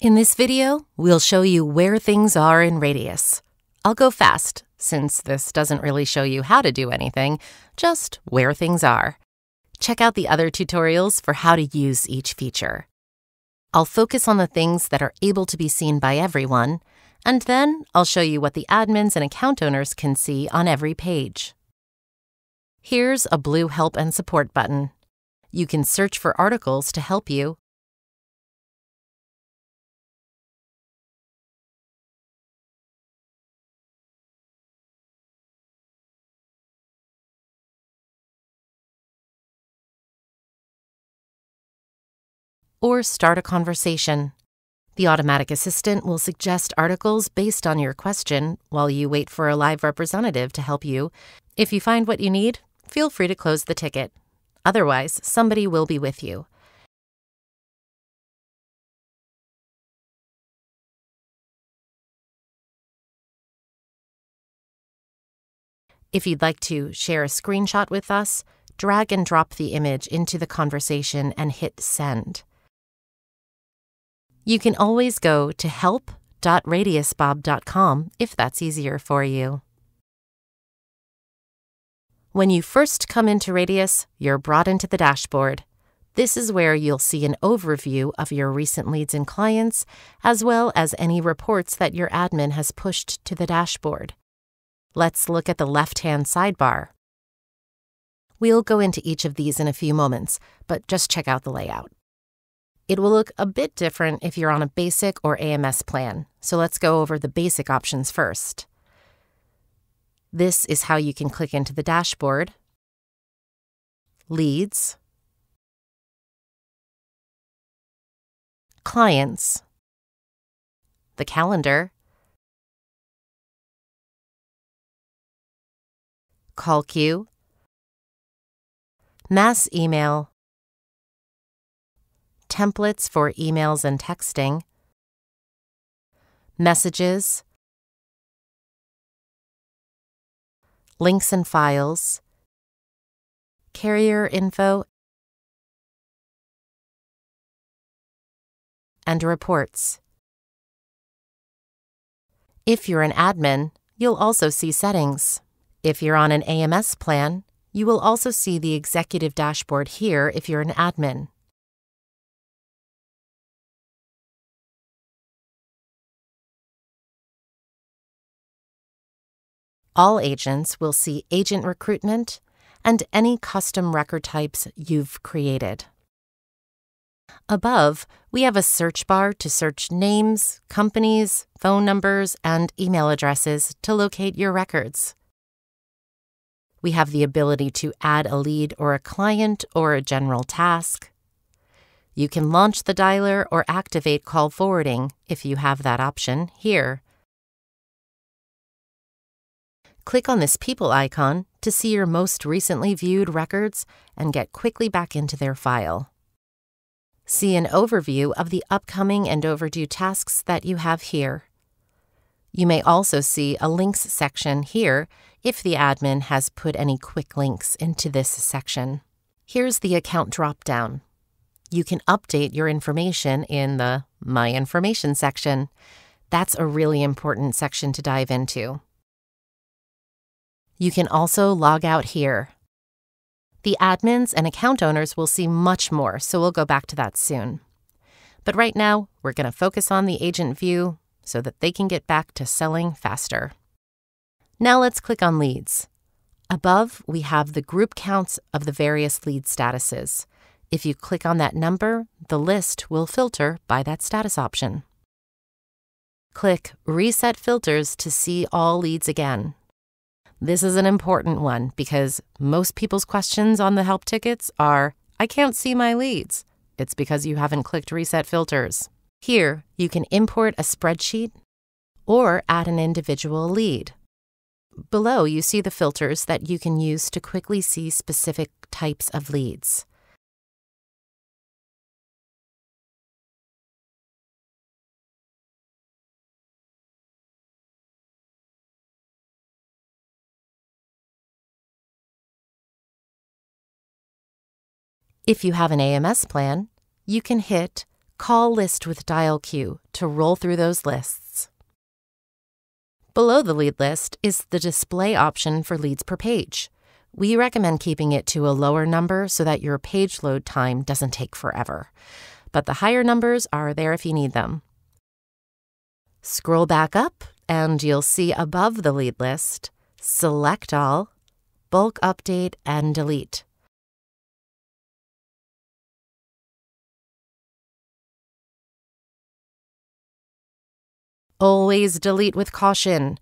In this video, we'll show you where things are in Radius. I'll go fast, since this doesn't really show you how to do anything, just where things are. Check out the other tutorials for how to use each feature. I'll focus on the things that are able to be seen by everyone, and then I'll show you what the admins and account owners can see on every page. Here's a blue Help and Support button. You can search for articles to help you or start a conversation. The automatic assistant will suggest articles based on your question while you wait for a live representative to help you. If you find what you need, feel free to close the ticket. Otherwise, somebody will be with you. If you'd like to share a screenshot with us, drag and drop the image into the conversation and hit send. You can always go to help.radiusbob.com if that's easier for you. When you first come into Radius, you're brought into the dashboard. This is where you'll see an overview of your recent leads and clients, as well as any reports that your admin has pushed to the dashboard. Let's look at the left hand sidebar. We'll go into each of these in a few moments, but just check out the layout. It will look a bit different if you're on a basic or AMS plan, so let's go over the basic options first. This is how you can click into the dashboard, leads, clients, the calendar, call queue, mass email, templates for emails and texting, messages, links and files, carrier info, and reports. If you're an admin, you'll also see settings. If you're on an AMS plan, you will also see the executive dashboard here if you're an admin. All agents will see agent recruitment and any custom record types you've created. Above, we have a search bar to search names, companies, phone numbers, and email addresses to locate your records. We have the ability to add a lead or a client or a general task. You can launch the dialer or activate call forwarding if you have that option here. Click on this people icon to see your most recently viewed records and get quickly back into their file. See an overview of the upcoming and overdue tasks that you have here. You may also see a links section here if the admin has put any quick links into this section. Here's the account dropdown. You can update your information in the My Information section. That's a really important section to dive into. You can also log out here. The admins and account owners will see much more, so we'll go back to that soon. But right now, we're going to focus on the agent view so that they can get back to selling faster. Now let's click on leads. Above, we have the group counts of the various lead statuses. If you click on that number, the list will filter by that status option. Click Reset Filters to see all leads again. This is an important one because most people's questions on the help tickets are I can't see my leads. It's because you haven't clicked Reset Filters. Here, you can import a spreadsheet or add an individual lead. Below, you see the filters that you can use to quickly see specific types of leads. If you have an AMS plan, you can hit call list with dial queue to roll through those lists. Below the lead list is the display option for leads per page. We recommend keeping it to a lower number so that your page load time doesn't take forever. But the higher numbers are there if you need them. Scroll back up and you'll see above the lead list Select All, Bulk Update, and Delete. Always delete with caution.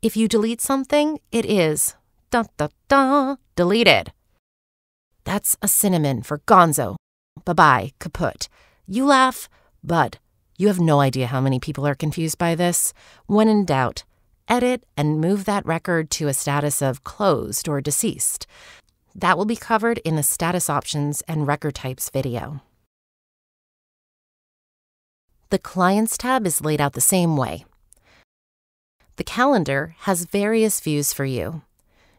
If you delete something, it is dun dun dun deleted. That's a synonym for gonzo. Bye bye, kaput. You laugh, but you have no idea how many people are confused by this. When in doubt, edit and move that record to a status of closed or deceased. That will be covered in the status options and record types video. The Clients tab is laid out the same way. The calendar has various views for you.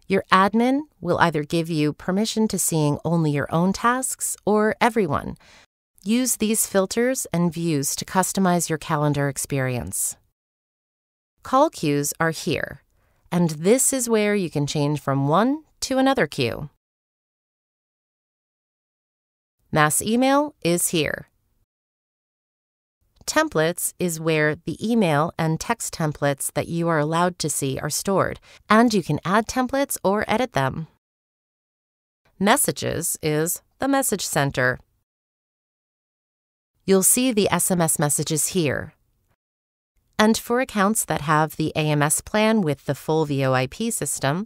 Your admin will either give you permission to seeing only your own tasks or everyone. Use these filters and views to customize your calendar experience. Call queues are here, and this is where you can change from one to another queue. Mass email is here. Templates is where the email and text templates that you are allowed to see are stored, and you can add templates or edit them. Messages is the message center. You'll see the SMS messages here. And for accounts that have the AMS plan with the full VoIP system,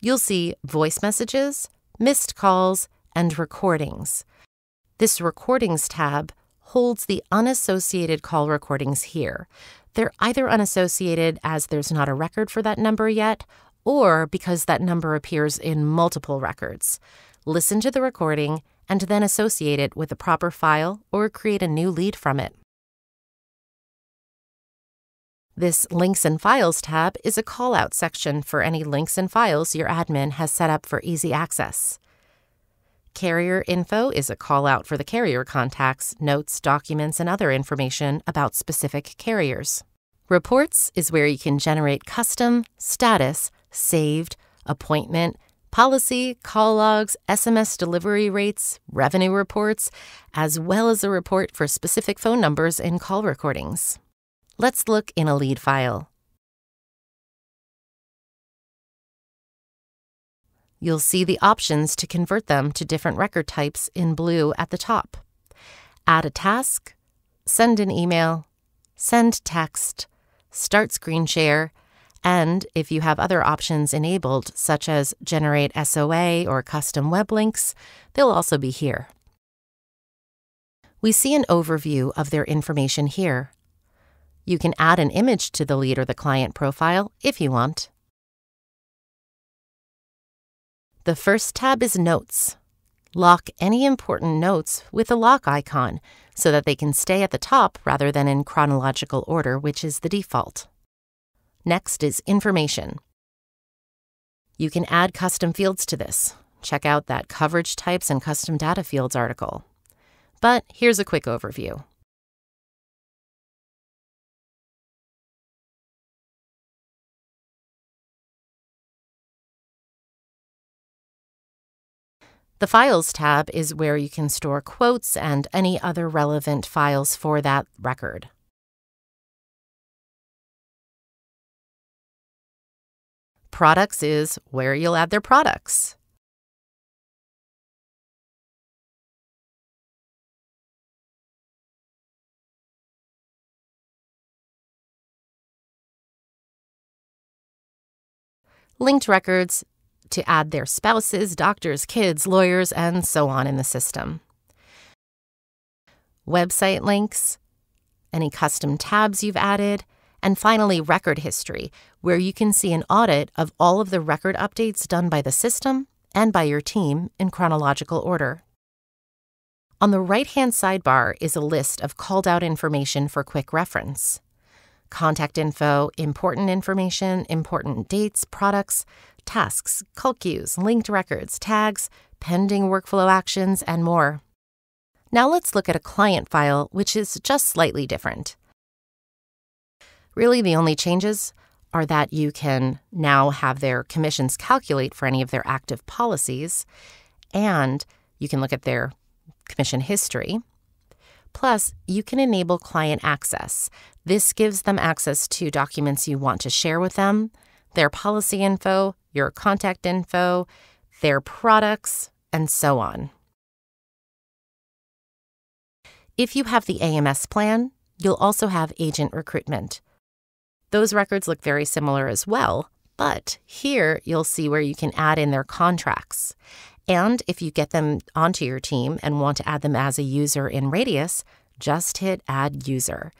you'll see voice messages, missed calls, and recordings. This Recordings tab holds the unassociated call recordings here. They're either unassociated as there's not a record for that number yet, or because that number appears in multiple records. Listen to the recording and then associate it with a proper file or create a new lead from it. This Links and Files tab is a callout section for any links and files your admin has set up for easy access. Carrier info is a call out for the carrier contacts, notes, documents, and other information about specific carriers. Reports is where you can generate custom, status, saved, appointment, policy, call logs, SMS delivery rates, revenue reports, as well as a report for specific phone numbers and call recordings. Let's look in a lead file. You'll see the options to convert them to different record types in blue at the top. Add a task, send an email, send text, start screen share, and if you have other options enabled, such as generate SOA or custom web links, they'll also be here. We see an overview of their information here. You can add an image to the lead or the client profile if you want. The first tab is Notes. Lock any important notes with a lock icon so that they can stay at the top rather than in chronological order, which is the default. Next is Information. You can add custom fields to this. Check out that Coverage Types and Custom Data Fields article. But here's a quick overview. The Files tab is where you can store quotes and any other relevant files for that record. Products is where you'll add their products. Linked records to add their spouses, doctors, kids, lawyers, and so on in the system. Website links, any custom tabs you've added, and finally, record history, where you can see an audit of all of the record updates done by the system and by your team in chronological order. On the right hand sidebar is a list of called out information for quick reference contact info, important information, important dates, products, tasks, call queues, linked records, tags, pending workflow actions, and more. Now let's look at a client file, which is just slightly different. Really, the only changes are that you can now have their commissions calculate for any of their active policies, and you can look at their commission history. Plus, you can enable client access. This gives them access to documents you want to share with them, their policy info, your contact info, their products, and so on. If you have the AMS plan, you'll also have agent recruitment. Those records look very similar as well, but here you'll see where you can add in their contracts. And if you get them onto your team and want to add them as a user in Radius, just hit Add User.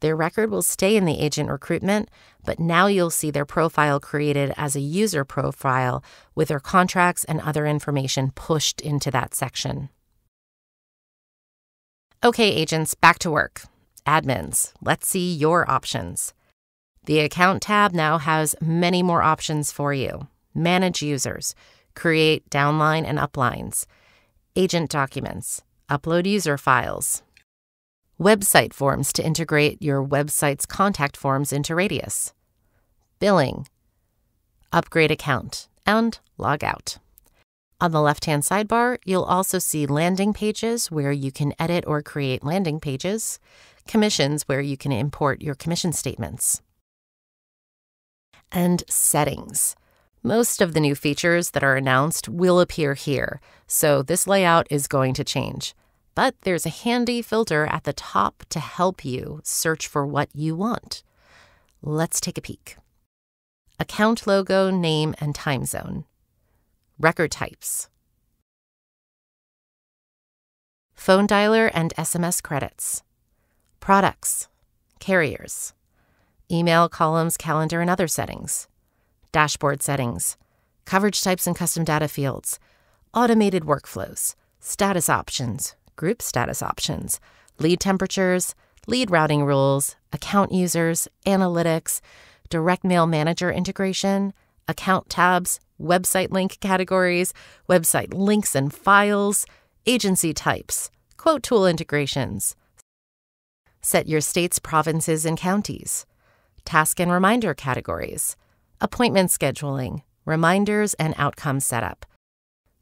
Their record will stay in the agent recruitment, but now you'll see their profile created as a user profile with their contracts and other information pushed into that section. Okay, agents, back to work. Admins, let's see your options. The Account tab now has many more options for you. Manage users, create downline and uplines, agent documents, upload user files, website forms to integrate your website's contact forms into Radius, billing, upgrade account, and log out. On the left hand sidebar, you'll also see landing pages where you can edit or create landing pages, commissions where you can import your commission statements, and settings. Most of the new features that are announced will appear here, so this layout is going to change. But there's a handy filter at the top to help you search for what you want. Let's take a peek. Account logo, name, and time zone. Record types. Phone dialer and SMS credits. Products. Carriers. Email columns, calendar, and other settings dashboard settings, coverage types and custom data fields, automated workflows, status options, group status options, lead temperatures, lead routing rules, account users, analytics, direct mail manager integration, account tabs, website link categories, website links and files, agency types, quote tool integrations. Set your states, provinces, and counties, task and reminder categories, appointment scheduling, reminders, and outcome setup,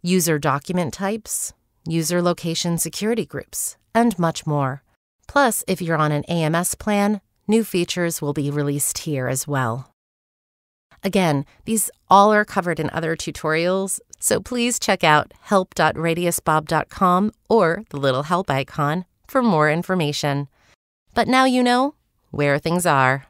user document types, user location security groups, and much more. Plus, if you're on an AMS plan, new features will be released here as well. Again, these all are covered in other tutorials, so please check out help.radiusbob.com or the little help icon for more information. But now you know where things are.